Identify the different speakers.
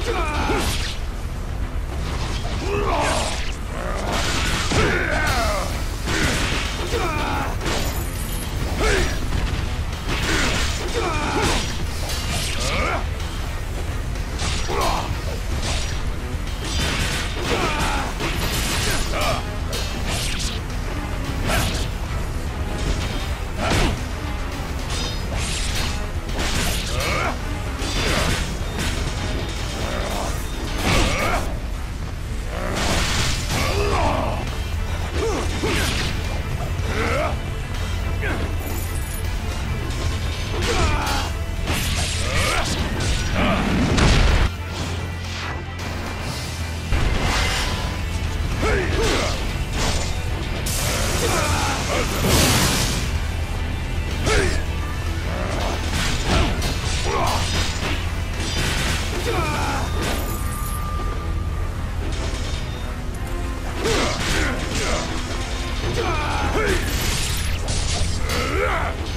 Speaker 1: together.
Speaker 2: Smash!